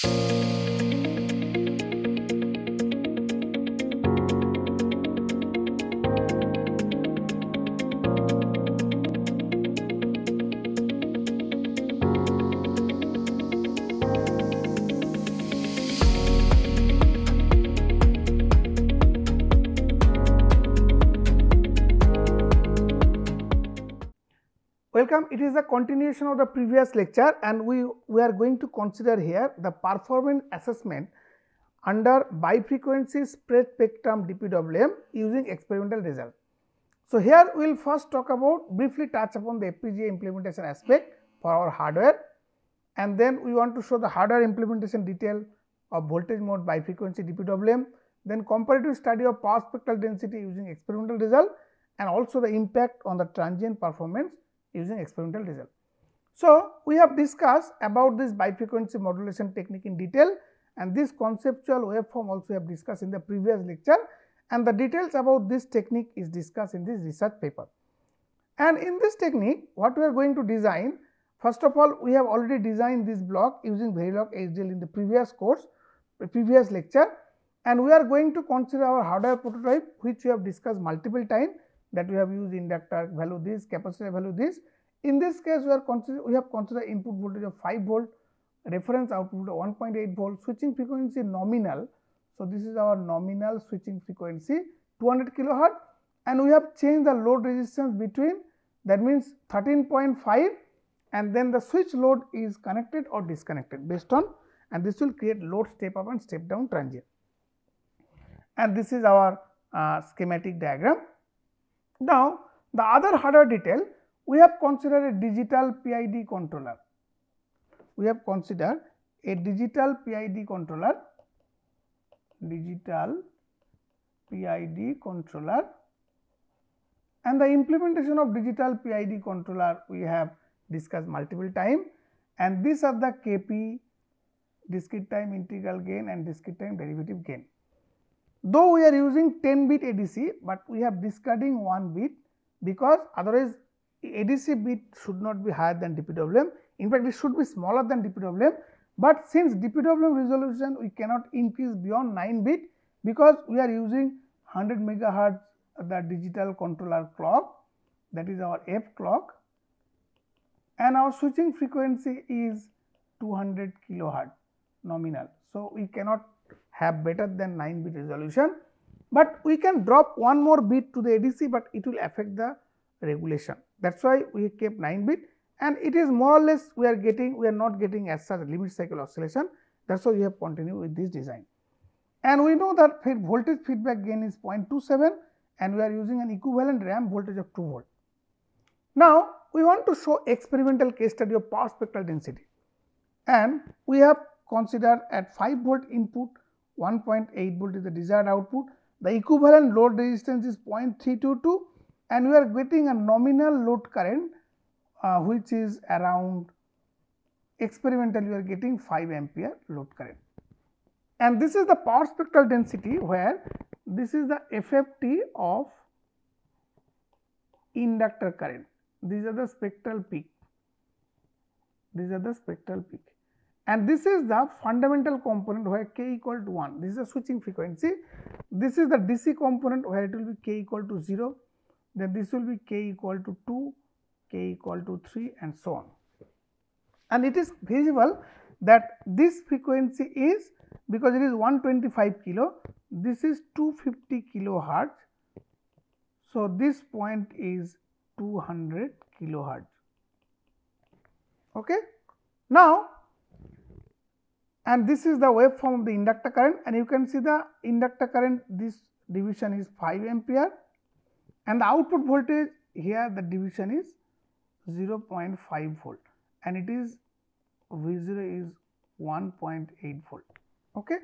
Thank you Welcome, it is a continuation of the previous lecture and we, we are going to consider here the performance assessment under bifrequency spread spectrum DPWM using experimental result. So, here we will first talk about briefly touch upon the FPGA implementation aspect for our hardware and then we want to show the hardware implementation detail of voltage mode bifrequency DPWM, then comparative study of power spectral density using experimental result and also the impact on the transient performance using experimental result. So, we have discussed about this bifrequency modulation technique in detail and this conceptual waveform also we have discussed in the previous lecture and the details about this technique is discussed in this research paper. And in this technique what we are going to design first of all we have already designed this block using Verilog HDL in the previous course previous lecture and we are going to consider our hardware prototype which we have discussed multiple time that we have used inductor value this, capacitor value this. In this case, we are consider we have considered input voltage of 5 volt, reference output of 1.8 volt, switching frequency nominal. So, this is our nominal switching frequency 200 kilohertz and we have changed the load resistance between that means 13.5 and then the switch load is connected or disconnected based on and this will create load step up and step down transient. And this is our uh, schematic diagram now, the other hardware detail we have considered a digital PID controller. We have considered a digital PID controller, digital PID controller and the implementation of digital PID controller we have discussed multiple time and these are the KP discrete time integral gain and discrete time derivative gain. Though we are using 10 bit ADC, but we have discarding 1 bit because otherwise ADC bit should not be higher than DPWM. In fact, it should be smaller than DPWM, but since DPWM resolution we cannot increase beyond 9 bit because we are using 100 megahertz the digital controller clock that is our F clock and our switching frequency is 200 kilohertz nominal. So, we cannot have better than 9 bit resolution, but we can drop one more bit to the ADC, but it will affect the regulation. That is why we kept 9 bit and it is more or less we are getting we are not getting as such limit cycle oscillation that is why we have continued with this design. And we know that voltage feedback gain is 0.27 and we are using an equivalent ramp voltage of 2 volt. Now, we want to show experimental case study of power spectral density and we have considered at 5 volt input 1.8 volt is the desired output. The equivalent load resistance is 0.322 and we are getting a nominal load current uh, which is around experimental we are getting 5 ampere load current. And this is the power spectral density where this is the FFT of inductor current. These are the spectral peak. These are the spectral peak and this is the fundamental component where k equal to 1 this is the switching frequency. This is the dc component where it will be k equal to 0 then this will be k equal to 2 k equal to 3 and so on. And it is visible that this frequency is because it is 125 kilo this is 250 kilohertz. So this point is 200 kilohertz. Okay? Now and this is the waveform of the inductor current. And you can see the inductor current this division is 5 ampere. And the output voltage here the division is 0.5 volt. And it is V0 is 1.8 volt. Okay?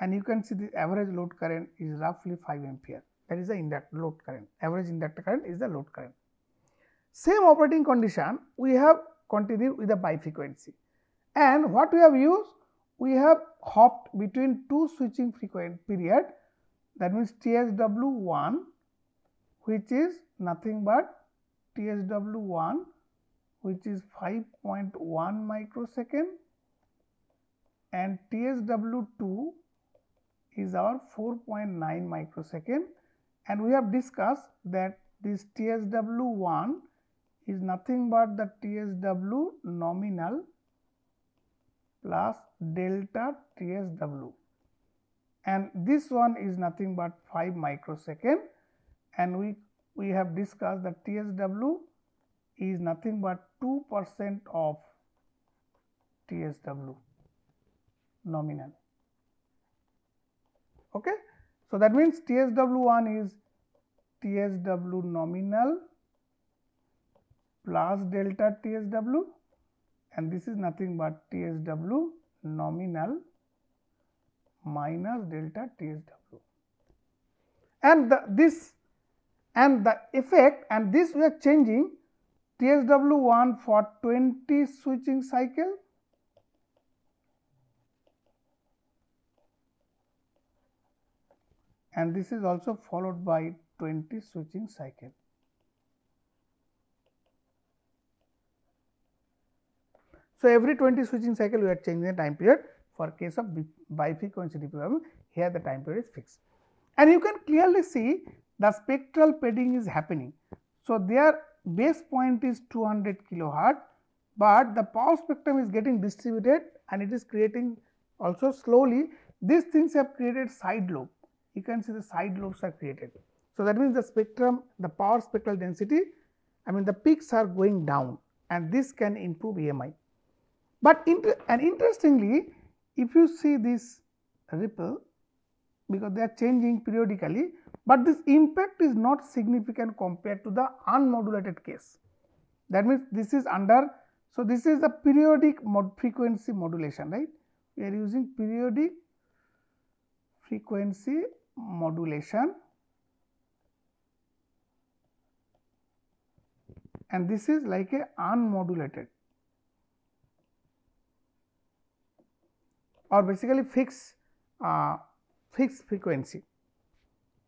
And you can see the average load current is roughly 5 ampere. That is the inductor load current. Average inductor current is the load current. Same operating condition we have continued with the bifrequency. And what we have used we have hopped between two switching frequent period that means TSW1 which is nothing but TSW1 which is 5.1 microsecond and TSW2 is our 4.9 microsecond. And we have discussed that this TSW1 is nothing but the TSW nominal plus delta TSW and this one is nothing but 5 microsecond and we we have discussed that TSW is nothing but 2 percent of TSW nominal. Okay. So, that means TSW1 is TSW nominal plus delta TSW and this is nothing but TSW nominal minus delta TSW. And the, this and the effect and this we are changing TSW1 for 20 switching cycle and this is also followed by 20 switching cycle. So, every 20 switching cycle we are changing the time period for case of bifrequency DP here the time period is fixed. And you can clearly see the spectral padding is happening. So, their base point is 200 kilohertz, but the power spectrum is getting distributed and it is creating also slowly these things have created side lobe you can see the side lobes are created. So, that means the spectrum the power spectral density I mean the peaks are going down and this can improve EMI. But inter and interestingly if you see this ripple because they are changing periodically, but this impact is not significant compared to the unmodulated case. That means, this is under so this is the periodic mod frequency modulation right we are using periodic frequency modulation and this is like a unmodulated or basically fixed uh, fixed frequency.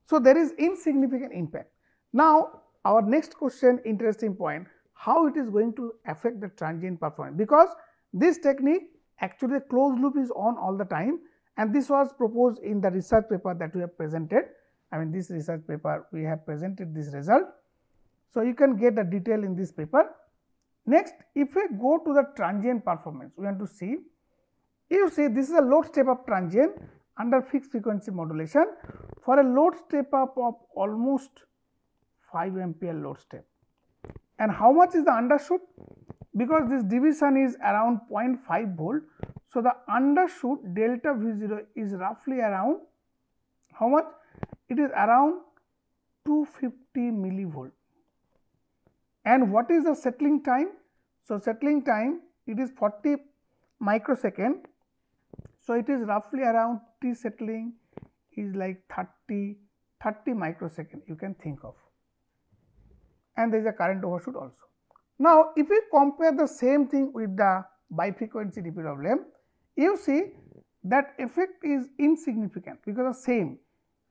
So, there is insignificant impact. Now, our next question interesting point how it is going to affect the transient performance because this technique actually the closed loop is on all the time and this was proposed in the research paper that we have presented. I mean this research paper we have presented this result. So, you can get the detail in this paper. Next if we go to the transient performance we want to see you see this is a load step up transient under fixed frequency modulation for a load step up of almost 5 ampere load step. And how much is the undershoot? Because this division is around 0.5 volt. So, the undershoot delta V 0 is roughly around how much? It is around 250 millivolt. And what is the settling time? So, settling time it is 40 microsecond. So, it is roughly around T settling is like 30 30 microsecond you can think of and there is a current overshoot also. Now, if we compare the same thing with the bifrequency DPWM, you see that effect is insignificant because the same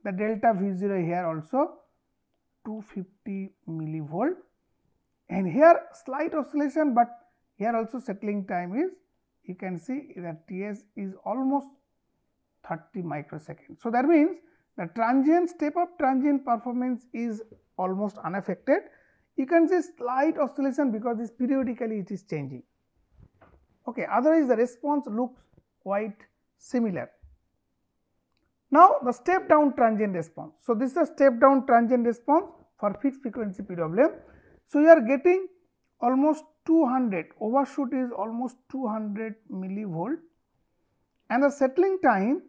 the delta V 0 here also 250 millivolt and here slight oscillation, but here also settling time is you can see that Ts is almost 30 microseconds. So, that means the transient step up transient performance is almost unaffected. You can see slight oscillation because this periodically it is changing. Okay, otherwise the response looks quite similar. Now, the step down transient response. So, this is a step down transient response for fixed frequency PWM. So, you are getting almost 200 overshoot is almost 200 millivolt and the settling time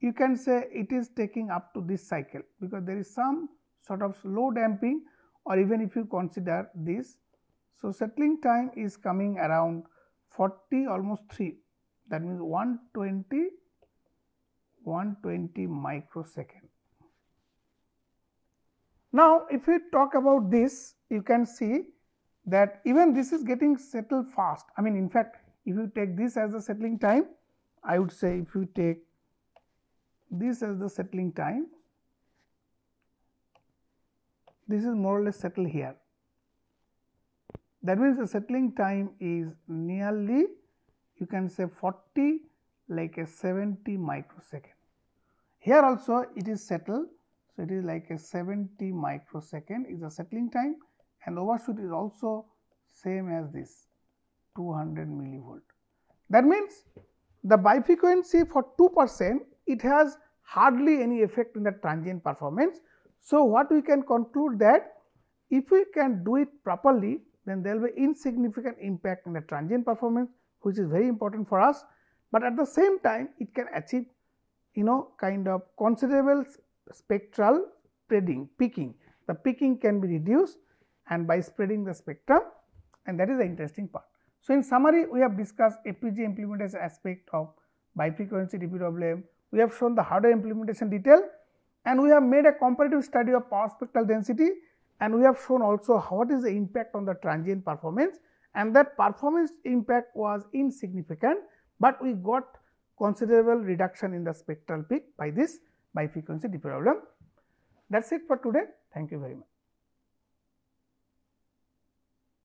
you can say it is taking up to this cycle because there is some sort of slow damping or even if you consider this. So, settling time is coming around 40 almost 3 that means 120 120 microsecond. Now, if we talk about this you can see that even this is getting settled fast. I mean in fact, if you take this as the settling time, I would say if you take this as the settling time, this is more or less settled here. That means the settling time is nearly you can say 40 like a 70 microsecond. Here also it is settled. So, it is like a 70 microsecond is the settling time and overshoot is also same as this 200 millivolt. That means, the bifrequency for 2 percent it has hardly any effect in the transient performance. So, what we can conclude that if we can do it properly then there will be insignificant impact in the transient performance which is very important for us, but at the same time it can achieve you know kind of considerable spectral spreading peaking. The peaking can be reduced and by spreading the spectrum and that is the interesting part. So, in summary we have discussed FPGA implementation aspect of bifrequency DPWM, we have shown the hardware implementation detail and we have made a comparative study of power spectral density and we have shown also what is the impact on the transient performance and that performance impact was insignificant, but we got considerable reduction in the spectral peak by this bifrequency DPWM. That is it for today. Thank you very much.